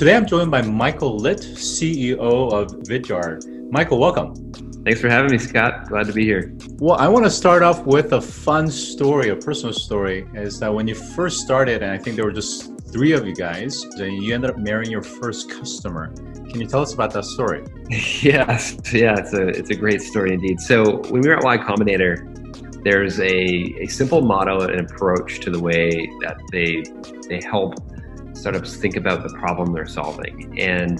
Today I'm joined by Michael Litt, CEO of Vidyard. Michael, welcome. Thanks for having me, Scott. Glad to be here. Well, I want to start off with a fun story, a personal story. Is that when you first started, and I think there were just three of you guys, and you ended up marrying your first customer. Can you tell us about that story? yes, yeah, it's a it's a great story indeed. So when we were at Y Combinator, there's a, a simple motto and approach to the way that they they help startups think about the problem they're solving. And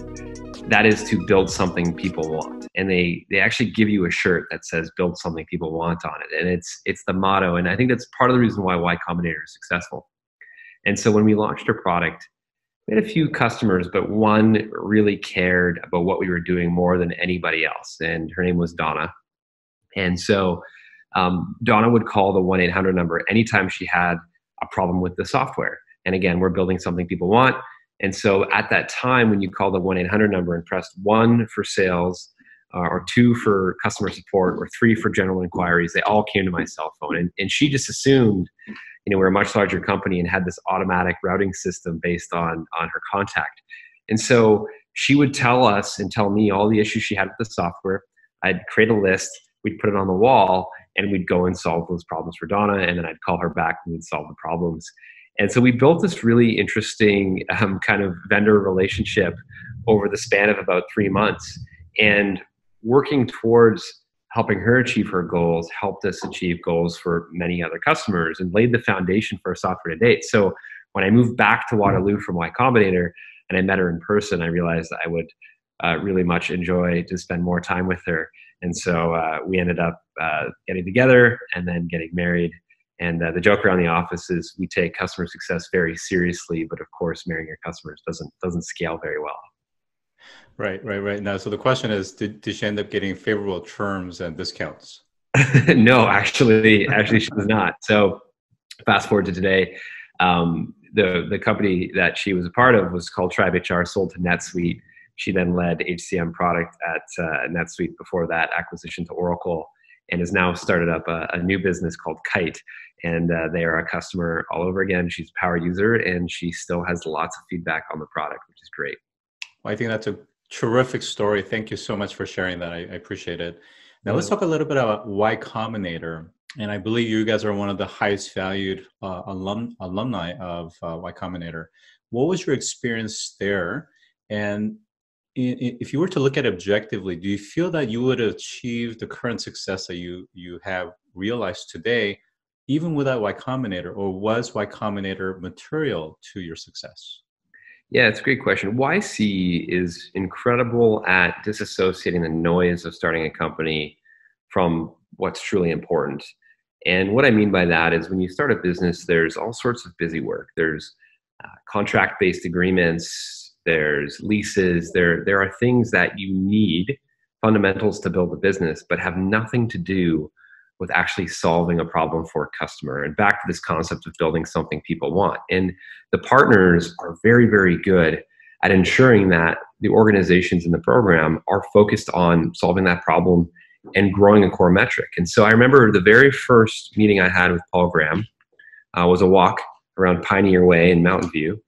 that is to build something people want. And they they actually give you a shirt that says build something people want on it. And it's it's the motto. And I think that's part of the reason why Y Combinator is successful. And so when we launched our product, we had a few customers, but one really cared about what we were doing more than anybody else. And her name was Donna. And so um, Donna would call the 1 800 number anytime she had a problem with the software. And again, we're building something people want. And so at that time, when you call the 1 800 number and pressed one for sales, uh, or two for customer support, or three for general inquiries, they all came to my cell phone. And, and she just assumed, you know, we're a much larger company and had this automatic routing system based on, on her contact. And so she would tell us and tell me all the issues she had with the software. I'd create a list, we'd put it on the wall, and we'd go and solve those problems for Donna. And then I'd call her back and we'd solve the problems. And so we built this really interesting um, kind of vendor relationship over the span of about three months. And working towards helping her achieve her goals helped us achieve goals for many other customers and laid the foundation for software to date. So when I moved back to Waterloo from Y Combinator and I met her in person, I realized I would uh, really much enjoy to spend more time with her. And so uh, we ended up uh, getting together and then getting married and uh, the joke around the office is we take customer success very seriously, but of course, marrying your customers doesn't doesn't scale very well. Right, right, right. Now, so the question is, did, did she end up getting favorable terms and discounts? no, actually, actually, she was not. So, fast forward to today, um, the the company that she was a part of was called Tribe HR, sold to NetSuite. She then led HCM product at uh, NetSuite before that acquisition to Oracle and has now started up a, a new business called Kite. And uh, they are a customer all over again. She's a power user and she still has lots of feedback on the product, which is great. Well, I think that's a terrific story. Thank you so much for sharing that. I, I appreciate it. Now, let's talk a little bit about Y Combinator. And I believe you guys are one of the highest valued uh, alum, alumni of uh, Y Combinator. What was your experience there? And if you were to look at objectively, do you feel that you would achieve the current success that you you have realized today, even without Y Combinator, or was Y Combinator material to your success? Yeah, it's a great question. YC is incredible at disassociating the noise of starting a company from what's truly important. And what I mean by that is when you start a business, there's all sorts of busy work. There's uh, contract based agreements, there's leases, there, there are things that you need, fundamentals to build a business, but have nothing to do with actually solving a problem for a customer. And back to this concept of building something people want. And the partners are very, very good at ensuring that the organizations in the program are focused on solving that problem and growing a core metric. And so I remember the very first meeting I had with Paul Graham uh, was a walk around Pioneer Way in Mountain View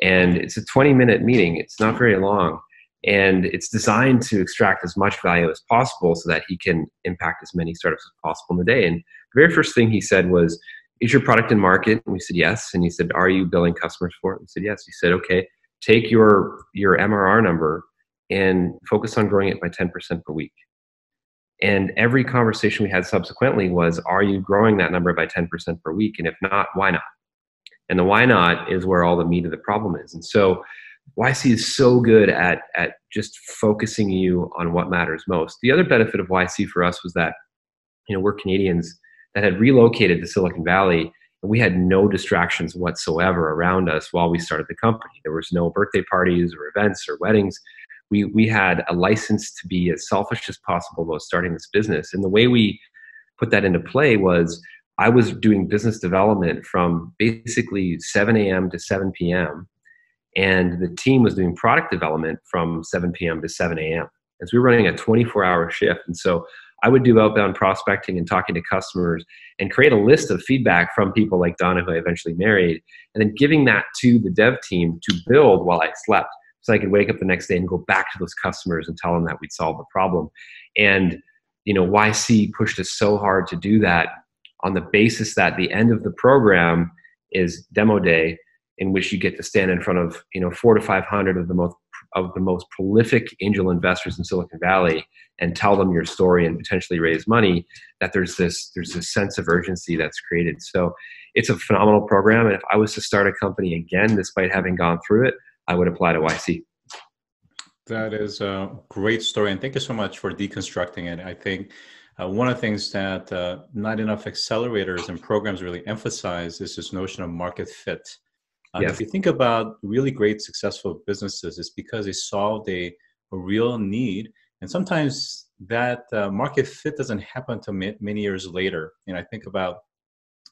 and it's a 20 minute meeting. It's not very long and it's designed to extract as much value as possible so that he can impact as many startups as possible in the day. And the very first thing he said was is your product in market? And we said yes. And he said are you billing customers for it? And we said yes. He said okay take your your mrr number and focus on growing it by 10% per week. And every conversation we had subsequently was are you growing that number by 10% per week? And if not why not and the why not is where all the meat of the problem is. And so YC is so good at, at just focusing you on what matters most. The other benefit of YC for us was that, you know, we're Canadians that had relocated to Silicon Valley and we had no distractions whatsoever around us while we started the company. There was no birthday parties or events or weddings. We, we had a license to be as selfish as possible about starting this business. And the way we put that into play was I was doing business development from basically 7 a.m. to 7 p.m. And the team was doing product development from 7 p.m. to 7 a.m. As we were running a 24 hour shift. And so I would do outbound prospecting and talking to customers and create a list of feedback from people like Donna, who I eventually married, and then giving that to the dev team to build while I slept so I could wake up the next day and go back to those customers and tell them that we'd solved the problem. And you know, YC pushed us so hard to do that on the basis that the end of the program is demo day in which you get to stand in front of you know four to five hundred of the most of the most prolific angel investors in Silicon Valley and tell them your story and potentially raise money, that there's this there's this sense of urgency that's created. So it's a phenomenal program. And if I was to start a company again, despite having gone through it, I would apply to YC. That is a great story, and thank you so much for deconstructing it. I think uh, one of the things that uh, not enough accelerators and programs really emphasize is this notion of market fit. Uh, yes. If you think about really great successful businesses, it's because they solved a, a real need, and sometimes that uh, market fit doesn't happen until many years later. And I think about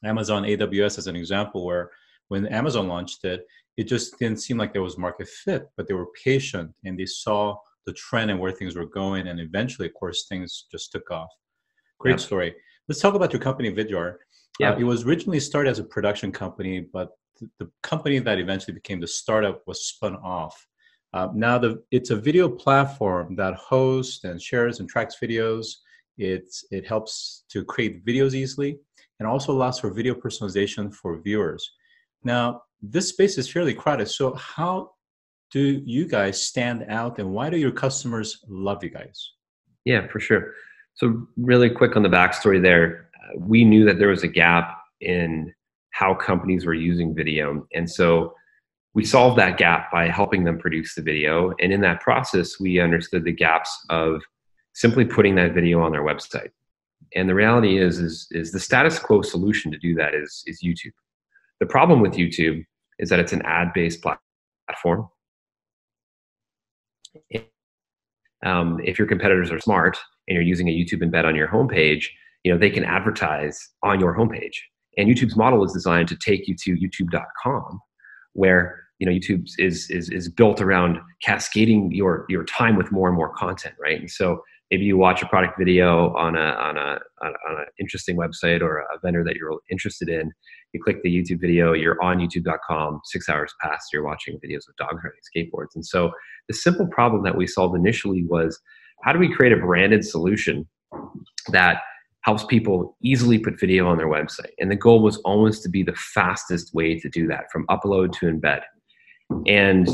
Amazon AWS as an example, where when Amazon launched it, it just didn't seem like there was market fit, but they were patient and they saw the trend and where things were going, and eventually, of course, things just took off. Great story. Let's talk about your company, Vidyard. Uh, yeah. Uh, it was originally started as a production company, but the company that eventually became the startup was spun off. Uh, now the, it's a video platform that hosts and shares and tracks videos. It's, it helps to create videos easily and also allows for video personalization for viewers. Now, this space is fairly crowded. So how do you guys stand out and why do your customers love you guys? Yeah, for sure. So really quick on the backstory there, uh, we knew that there was a gap in how companies were using video. And so we solved that gap by helping them produce the video. And in that process, we understood the gaps of simply putting that video on their website. And the reality is, is, is the status quo solution to do that is, is YouTube. The problem with YouTube is that it's an ad-based platform. Um, if your competitors are smart and you're using a YouTube embed on your homepage, you know they can advertise on your homepage. And YouTube's model is designed to take you to YouTube.com, where you know YouTube is is is built around cascading your your time with more and more content, right? And so maybe you watch a product video on a on a on an interesting website or a vendor that you're interested in. You click the YouTube video, you're on YouTube.com. Six hours pass, you're watching videos of dogs riding skateboards. And so the simple problem that we solved initially was how do we create a branded solution that helps people easily put video on their website. And the goal was always to be the fastest way to do that from upload to embed. And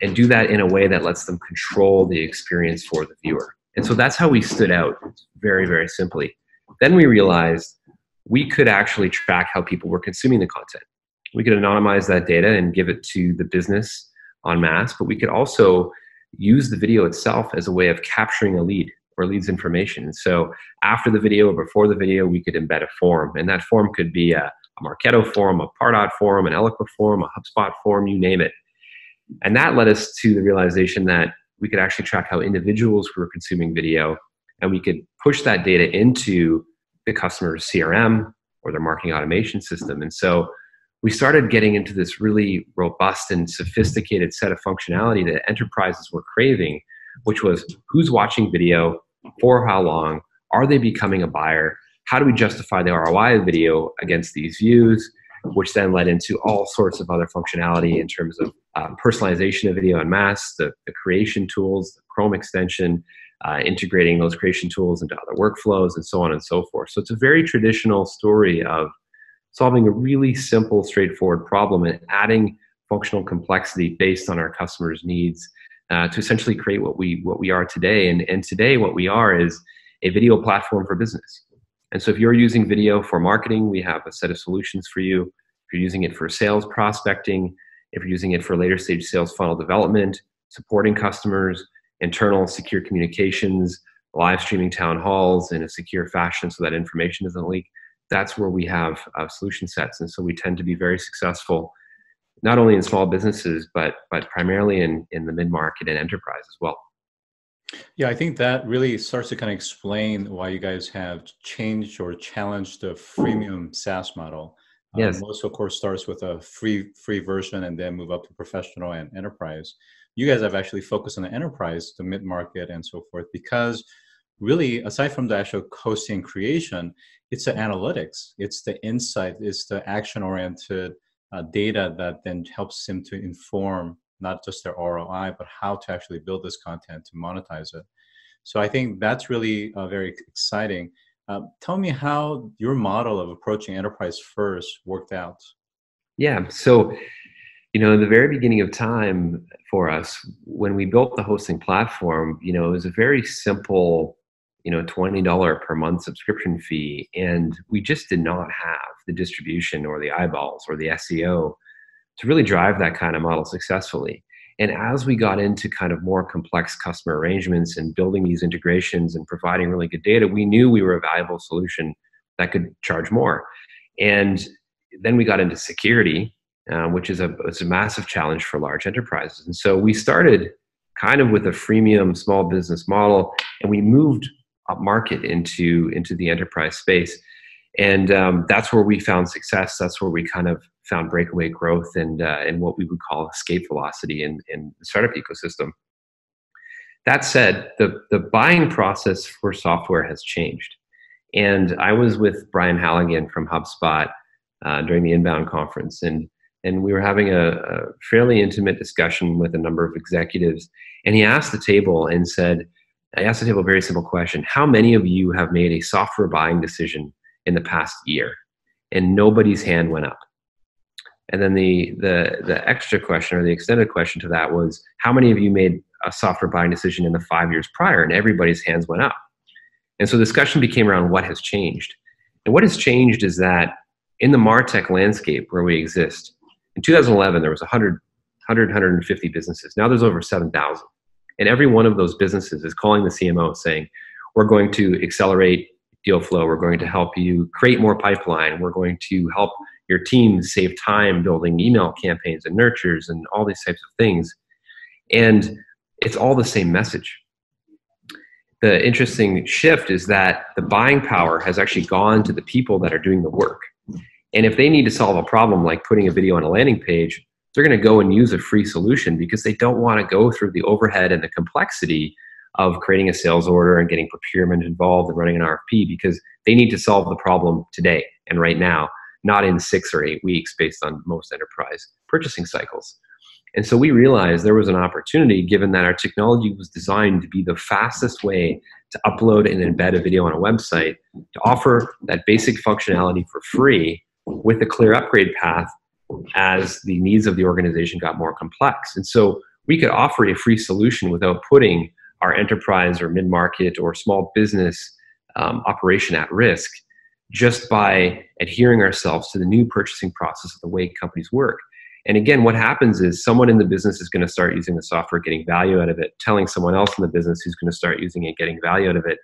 and do that in a way that lets them control the experience for the viewer. And so that's how we stood out very, very simply. Then we realized we could actually track how people were consuming the content. We could anonymize that data and give it to the business en masse, but we could also use the video itself as a way of capturing a lead or leads information. So after the video or before the video, we could embed a form, and that form could be a, a Marketo form, a Pardot form, an Eloqua form, a HubSpot form, you name it. And that led us to the realization that we could actually track how individuals were consuming video, and we could push that data into the customer's CRM or their marketing automation system. And so we started getting into this really robust and sophisticated set of functionality that enterprises were craving which was who's watching video, for how long, are they becoming a buyer, how do we justify the ROI of video against these views, which then led into all sorts of other functionality in terms of uh, personalization of video en masse, the, the creation tools, the Chrome extension, uh, integrating those creation tools into other workflows, and so on and so forth. So it's a very traditional story of solving a really simple, straightforward problem and adding functional complexity based on our customers' needs uh, to essentially create what we what we are today. And and today what we are is a video platform for business. And so if you're using video for marketing, we have a set of solutions for you. If you're using it for sales prospecting, if you're using it for later stage sales funnel development, supporting customers, internal secure communications, live streaming town halls in a secure fashion so that information doesn't leak, that's where we have uh, solution sets. And so we tend to be very successful not only in small businesses, but but primarily in in the mid market and enterprise as well. Yeah, I think that really starts to kind of explain why you guys have changed or challenged the freemium SaaS model. Um, yes. Um, most of course starts with a free free version and then move up to professional and enterprise. You guys have actually focused on the enterprise, the mid market, and so forth because really aside from the actual hosting creation it's the analytics it's the insight it's the action oriented uh, data that then helps them to inform not just their ROI, but how to actually build this content to monetize it. So I think that's really uh, very exciting. Uh, tell me how your model of approaching enterprise first worked out. Yeah. So, you know, in the very beginning of time for us, when we built the hosting platform, you know, it was a very simple, you know, $20 per month subscription fee. And we just did not have the distribution or the eyeballs or the SEO to really drive that kind of model successfully. And as we got into kind of more complex customer arrangements and building these integrations and providing really good data, we knew we were a valuable solution that could charge more. And then we got into security, uh, which is a, a massive challenge for large enterprises. And so we started kind of with a freemium small business model, and we moved up market into into the enterprise space. And um, that's where we found success. That's where we kind of found breakaway growth and uh, and what we would call escape velocity in, in the startup ecosystem. That said, the, the buying process for software has changed. And I was with Brian Halligan from HubSpot uh, during the inbound conference, and and we were having a, a, fairly intimate discussion with a number of executives. And he asked the table and said, I asked the table a very simple question: How many of you have made a software buying decision in the past year? And nobody's hand went up. And then the the the extra question or the extended question to that was, How many of you made a software buying decision in the five years prior? And everybody's hands went up. And so the discussion became around what has changed. And what has changed is that in the martech landscape where we exist in 2011 there was 100 100 150 businesses now there's over 7000 and every one of those businesses is calling the cmo saying we're going to accelerate deal flow. We're going to help you create more pipeline. We're going to help your team save time building email campaigns and nurtures and all these types of things. And it's all the same message. The interesting shift is that the buying power has actually gone to the people that are doing the work. And if they need to solve a problem like putting a video on a landing page, they're going to go and use a free solution because they don't want to go through the overhead and the complexity of creating a sales order and getting procurement involved and running an RFP because they need to solve the problem today and right now, not in six or eight weeks based on most enterprise purchasing cycles. And so we realized there was an opportunity given that our technology was designed to be the fastest way to upload and embed a video on a website to offer that basic functionality for free with a clear upgrade path as the needs of the organization got more complex. And so we could offer a free solution without putting our enterprise or mid market or small business um, operation at risk just by adhering ourselves to the new purchasing process of the way companies work. And again, what happens is someone in the business is going to start using the software, getting value out of it, telling someone else in the business who's going to start using it, getting value out of it.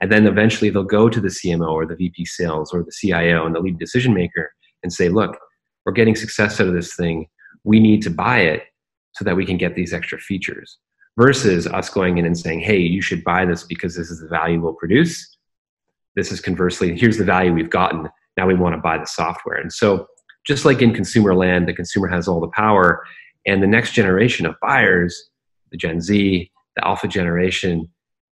And then eventually they'll go to the CMO or the VP sales or the CIO and the lead decision maker and say, look, we're getting success out of this thing. We need to buy it so that we can get these extra features. Versus us going in and saying, hey, you should buy this because this is the value we'll produce. This is conversely, here's the value we've gotten. Now we want to buy the software. And so, just like in consumer land, the consumer has all the power, and the next generation of buyers, the Gen Z, the Alpha generation,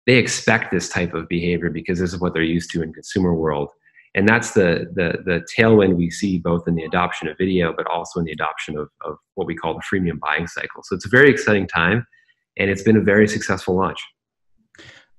they expect this type of behavior because this is what they're used to in consumer world and that's the, the the tailwind we see both in the adoption of video but also in the adoption of, of what we call the freemium buying cycle. So it's a very exciting time and it's been a very successful launch.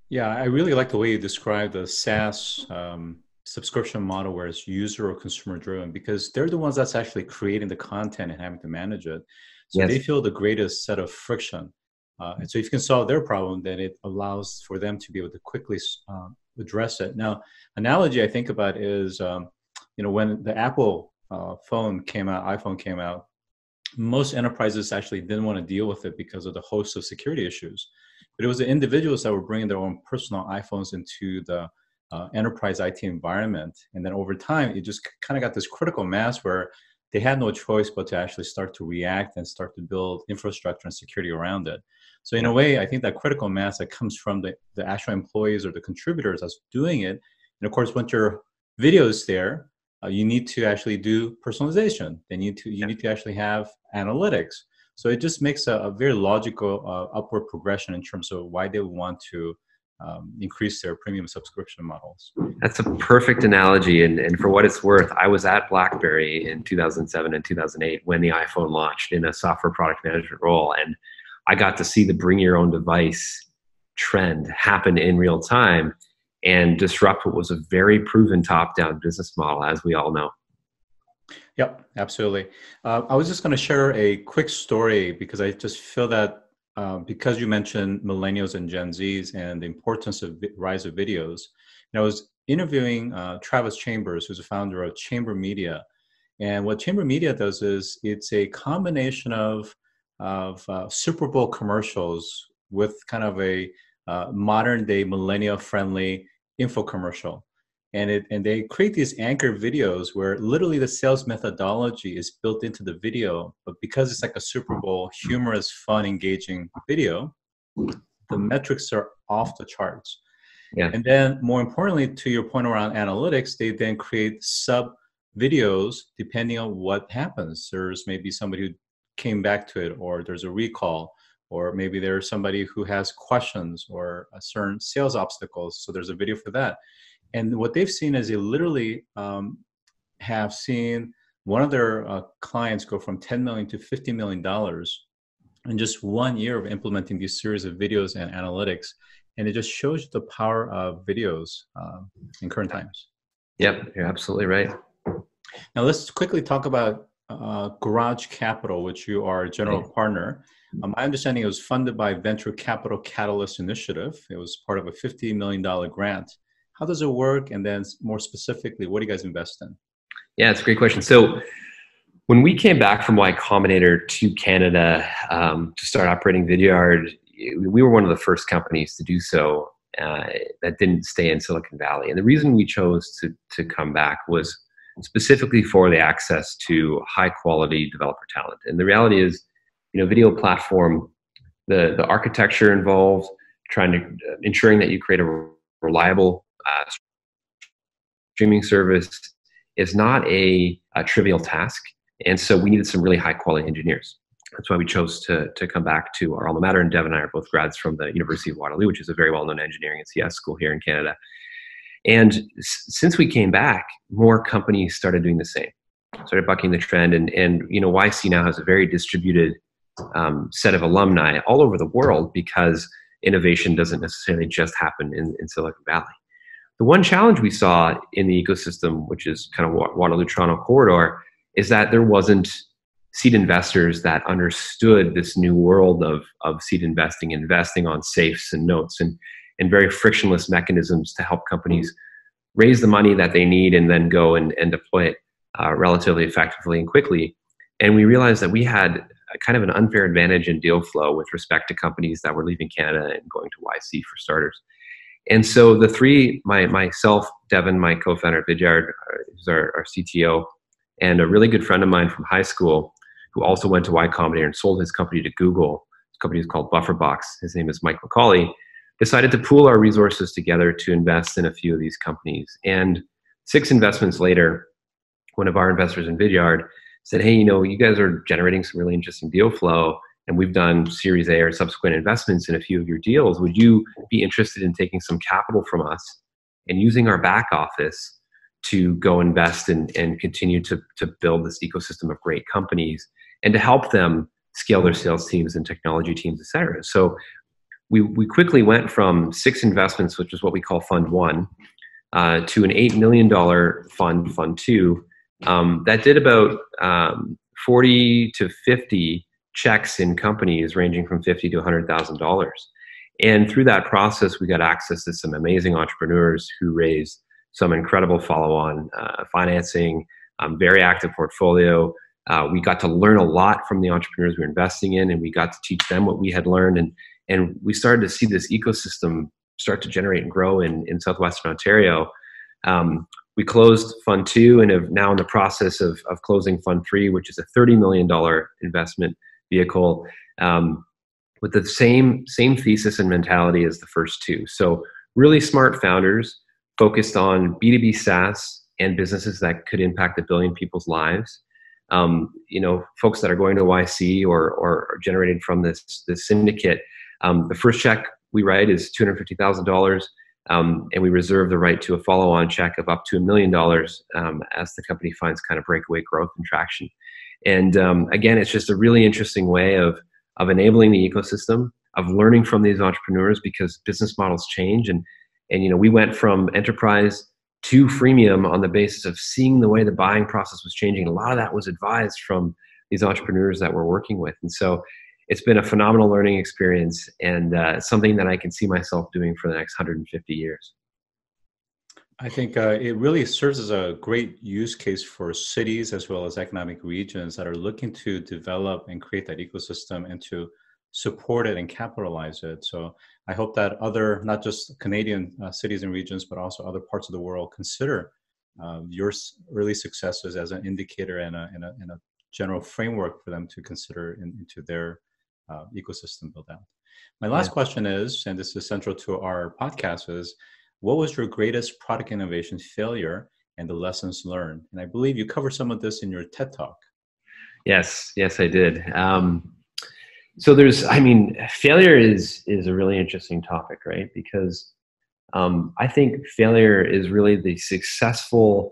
Yeah i really like the way you describe the saas um, subscription model where it's user or consumer driven because they're the ones that's actually creating the content and having to manage it. So yes. they feel the greatest set of friction. Uh, and so if you can solve their problem, then it allows for them to be able to quickly uh, address it. Now, analogy I think about is, um, you know, when the Apple uh, phone came out, iPhone came out, most enterprises actually didn't want to deal with it because of the host of security issues. But it was the individuals that were bringing their own personal iPhones into the uh, enterprise IT environment. And then over time, it just kind of got this critical mass where they had no choice but to actually start to react and start to build infrastructure and security around it. So in a way, I think that critical mass that comes from the, the actual employees or the contributors that's doing it. And of course, once your video is there, uh, you need to actually do personalization. They need to you need to actually have analytics. So it just makes a, a very logical uh, upward progression in terms of why they want to um, increase their premium subscription models. That's a perfect analogy. And, and for what it's worth, I was at BlackBerry in 2007 and 2008 when the iPhone launched in a software product management role. And I got to see the bring your own device trend happen in real time and disrupt what was a very proven top down business model, as we all know. Yep, absolutely. Uh, I was just going to share a quick story because I just feel that uh, because you mentioned millennials and Gen Zs and the importance of vi- rise of videos, and I was interviewing uh, Travis Chambers, who's a founder of Chamber Media. And what Chamber Media does is it's a combination of, of uh, Super Bowl commercials with kind of a uh, modern day millennial friendly info commercial and it and they create these anchor videos where literally the sales methodology is built into the video but because it's like a super bowl humorous fun engaging video the metrics are off the charts. Yeah. and then more importantly to your point around analytics they then create sub videos depending on what happens. There's maybe somebody who came back to it or there's a recall or maybe there's somebody who has questions or a certain sales obstacles. So there's a video for that and what they've seen is they literally um, have seen one of their uh, clients go from 10 million to 50 million dollars in just one year of implementing these series of videos and analytics. And it just shows you the power of videos uh, in current times. Yep you're absolutely right. Now let's quickly talk about uh, garage capital which you are a general partner. Um, my understanding it was funded by venture capital catalyst initiative. It was part of a $50 million grant how does it work? And then more specifically, what do you guys invest in? Yeah, it's a great question. So when we came back from Y Combinator to Canada um, to start operating Vidyard, we were one of the first companies to do so uh, that didn't stay in Silicon Valley. And the reason we chose to, to come back was specifically for the access to high quality developer talent. And the reality is, you know, video platform, the, the architecture involved, trying to uh, ensuring that you create a reliable uh, streaming service is not a, a, trivial task. And so we needed some really high quality engineers. That's why we chose to, to come back to our alma mater. And Dev and I are both grads from the University of Waterloo, which is a very well known engineering and CS school here in Canada. And s- since we came back, more companies started doing the same, started bucking the trend. And, and you know, YC now has a very distributed um, set of alumni all over the world because innovation doesn't necessarily just happen in, in Silicon Valley. The one challenge we saw in the ecosystem, which is kind of Waterloo Toronto corridor, is that there wasn't seed investors that understood this new world of, of seed investing, investing on safes and notes and, and very frictionless mechanisms to help companies raise the money that they need and then go and, and deploy it uh, relatively effectively and quickly. And we realized that we had kind of an unfair advantage in deal flow with respect to companies that were leaving Canada and going to YC for starters. And so the three, my myself, Devon, my co-founder Vidyard, who's our, our CTO, and a really good friend of mine from high school, who also went to Y Combinator and sold his company to Google. His company is called Bufferbox. His name is Mike McCauley. Decided to pool our resources together to invest in a few of these companies. And six investments later, one of our investors in Vidyard said, "Hey, you know, you guys are generating some really interesting deal flow and we've done Series A or subsequent investments in a few of your deals. Would you be interested in taking some capital from us and using our back office to go invest and, and continue to, to build this ecosystem of great companies and to help them scale their sales teams and technology teams, et cetera? So we, we quickly went from six investments, which is what we call Fund One, uh, to an $8 million fund, Fund Two, um, that did about um, 40 to 50 checks in companies ranging from fifty to hundred thousand dollars. And through that process, we got access to some amazing entrepreneurs who raised some incredible follow-on uh, financing, um, very active portfolio. Uh, we got to learn a lot from the entrepreneurs we were investing in, and we got to teach them what we had learned. And and we started to see this ecosystem start to generate and grow in in southwestern Ontario. Um, we closed Fund Two and have now in the process of of closing Fund Three, which is a thirty million dollar investment vehicle um, with the same same thesis and mentality as the first two. So really smart founders focused on B2B SaaS and businesses that could impact a billion people's lives. Um, you know, folks that are going to YC or, or generated from this, this syndicate, um, the first check we write is $250,000. Um, and we reserve the right to a follow-on check of up to a million dollars um, as the company finds kind of breakaway growth and traction. And um, again, it's just a really interesting way of of enabling the ecosystem, of learning from these entrepreneurs because business models change. And and you know, we went from enterprise to freemium on the basis of seeing the way the buying process was changing. A lot of that was advised from these entrepreneurs that we're working with, and so it's been a phenomenal learning experience and uh, something that I can see myself doing for the next 150 years. I think uh, it really serves as a great use case for cities as well as economic regions that are looking to develop and create that ecosystem and to support it and capitalize it. So I hope that other, not just Canadian uh, cities and regions, but also other parts of the world consider uh, your early successes as an indicator and a, and a, and a general framework for them to consider in, into their uh, ecosystem build out. My last yeah. question is, and this is central to our podcast, is what was your greatest product innovation failure and the lessons learned? And I believe you covered some of this in your TED talk. Yes, yes, I did. Um, so there's, I mean, failure is is a really interesting topic, right? Because um, I think failure is really the successful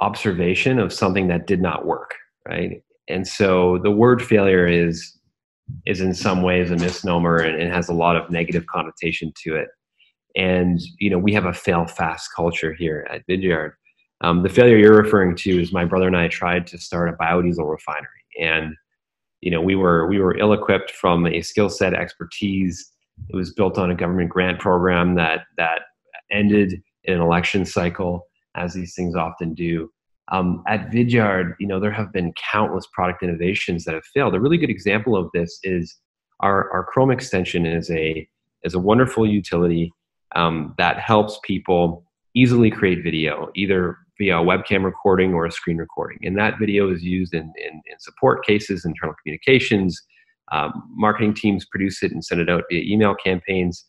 observation of something that did not work, right? And so the word failure is is in some ways a misnomer and, and has a lot of negative connotation to it. And you know, we have a fail fast culture here at Vidyard. Um, the failure you're referring to is my brother and I tried to start a biodiesel refinery, and you know, we were we were ill equipped from a skill set expertise. It was built on a government grant program that that ended in an election cycle, as these things often do. Um, at Vidyard, you know, there have been countless product innovations that have failed. A really good example of this is our, our Chrome extension is a is a wonderful utility um, that helps people easily create video, either via a webcam recording or a screen recording. And that video is used in, in, in support cases, internal communications. Um, marketing teams produce it and send it out via email campaigns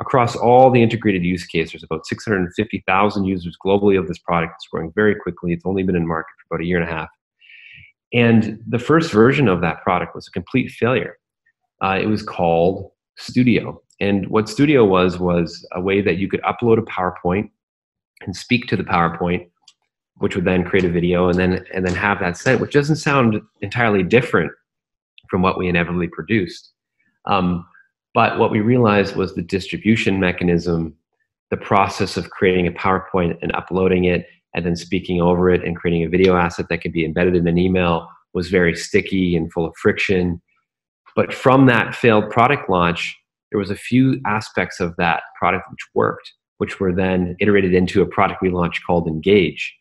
across all the integrated use cases, there's about 650,000 users globally of this product. It's growing very quickly. It's only been in market for about a year and a half. And the first version of that product was a complete failure. Uh, it was called Studio. And what Studio was, was a way that you could upload a PowerPoint and speak to the PowerPoint, which would then create a video and then, and then have that sent, which doesn't sound entirely different from what we inevitably produced. Um, but what we realized was the distribution mechanism, the process of creating a PowerPoint and uploading it and then speaking over it and creating a video asset that could be embedded in an email was very sticky and full of friction. But from that failed product launch, there was a few aspects of that product which worked, which were then iterated into a product we launched called Engage.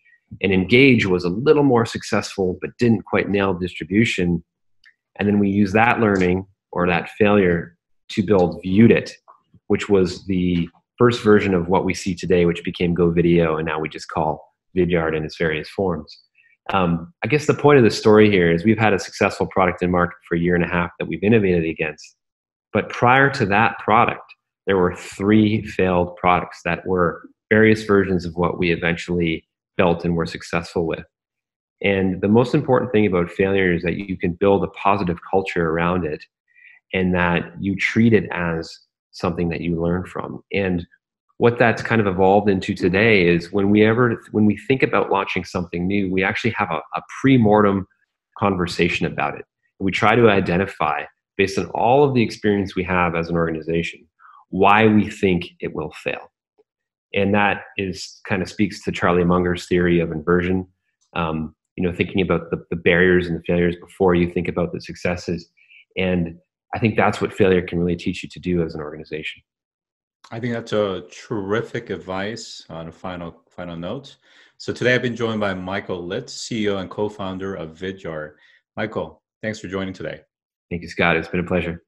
And Engage was a little more successful, but didn't quite nail distribution. And then we used that learning or that failure to build Viewed which was the first version of what we see today, which became Go Video, and now we just call Vidyard in its various forms. Um, I guess the point of the story here is we've had a successful product in market for a year and a half that we've innovated against. But prior to that product, there were three failed products that were various versions of what we eventually built and were successful with. And the most important thing about failure is that you can build a positive culture around it and that you treat it as something that you learn from. And what that's kind of evolved into today is when we ever when we think about launching something new, we actually have a, a pre-mortem conversation about it. We try to identify, based on all of the experience we have as an organization, why we think it will fail. And that is kind of speaks to Charlie Munger's theory of inversion. Um, you know, thinking about the, the barriers and the failures before you think about the successes. And I think that's what failure can really teach you to do as an organization. I think that's a terrific advice on a final final note. So today I've been joined by Michael Litt, CEO and co-founder of Vidyard. Michael, thanks for joining today. Thank you, Scott. It's been a pleasure.